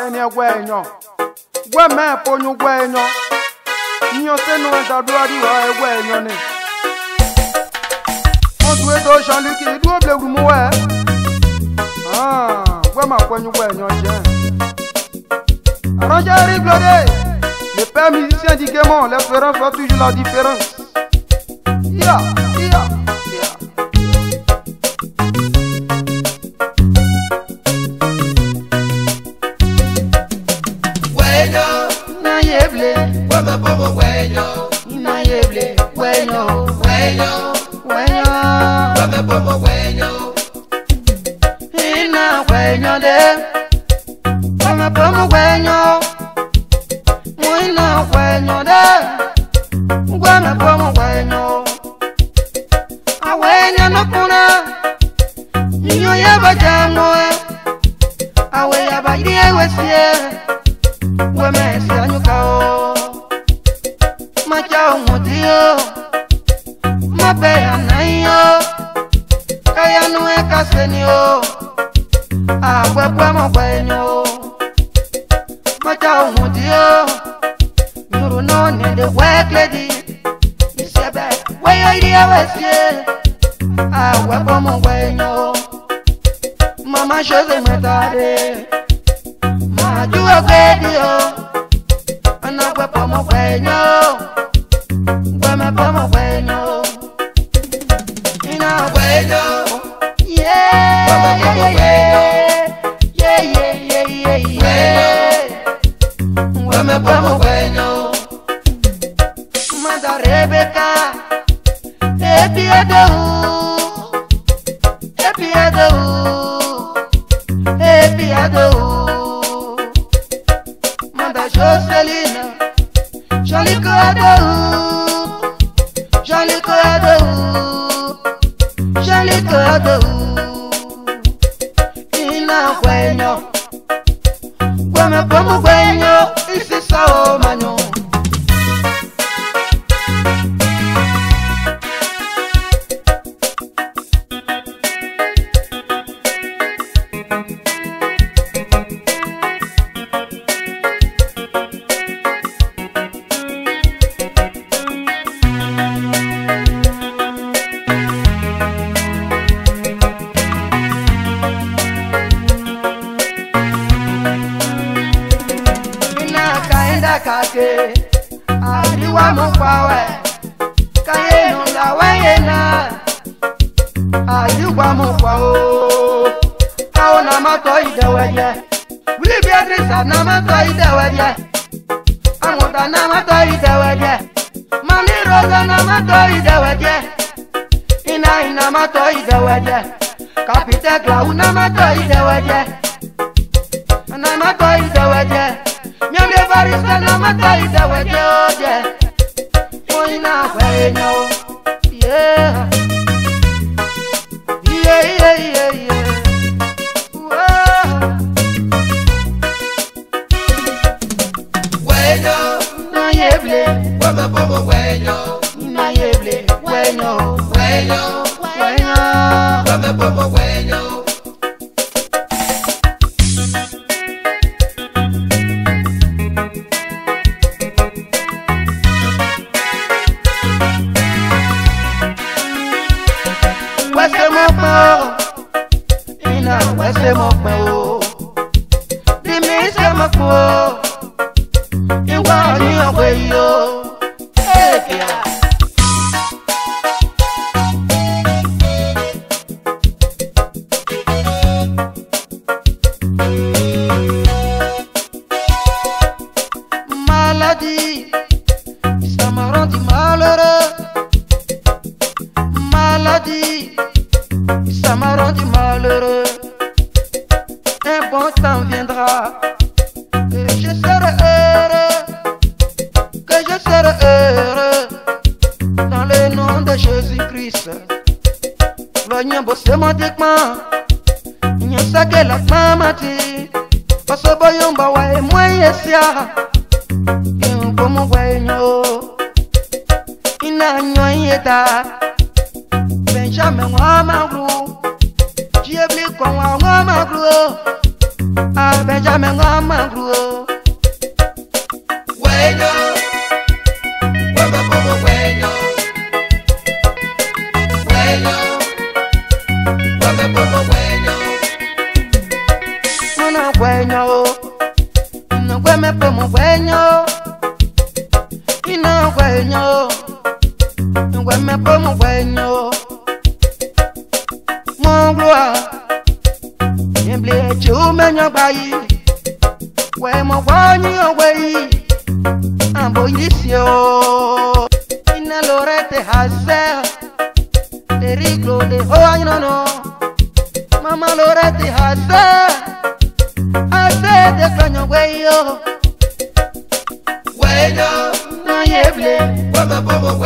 ene gwenyo gwe me ponyu gwenyo nyo senu da duari wa gwenyo ne odu edo shanliki du oblegu mu we ah gwe ma ponyu gwenyo je Rangeri Glodé, le père musicien du Guémon, les fera fera toujours la différence. Yeah. huello, huello, huello. Yo me pongo huello. pẹ́pẹ́ mọ̀ pẹ́ ẹni o mọ́jà ohun tí ó nùrù náà ní the work lady ìṣẹ̀bẹ̀ wẹ́yọ ìdí ẹ̀wẹ̀ sí ẹ̀ àwẹ̀pọ̀ mọ̀ pẹ́ ẹni o màmá ṣọ́ọ̀ṣì mẹ́ta rè màá júwèé pé di o ọ̀nà pẹ́pẹ́ mọ̀ pẹ́ ẹni o gbẹ̀mẹ̀pẹ́ mọ̀ pẹ́ ẹni o iná pẹ́ ẹni o. Santa Rebeca, te piado, te piado, te piado. Manda Joselina, Jolicoado, Jolicoado, Jolicoado. Ina bueno, bueno como bueno, y se sao mano. kake aliwa mukwawe kayenunga weyena aliwa mukwao kaona matoideweye wili beatrisa na matoideweye amuta na matoideweye maniroza na matoideweye inaina matoideweye kapite klau na matoideweye na matoide barista na mataita wajeo un bon temps viendra. Que je serai heureux, que je serai heureux, dans le nom de Jésus-Christ. Lo nyambo semantiquement, nyasake la mamati, pasobo yomba wae mweyesia, yombo mwae nyo, ina nyo yeta, Benjamin wa magru, jiebli kwa wa magru, abejame ngoma gruo Bueno, bueno como bueno Bueno, bueno como bueno Una bueno, no gueme como bueno Ina bueno, no gueme como bueno Mon uche umenyagbaghị wee mọgwa onye onweghị amboyisio inelorete hazel deriglo de hoanyrono mama lorete hazel ase dekanyogweyo weyo na yeble wamabomogwe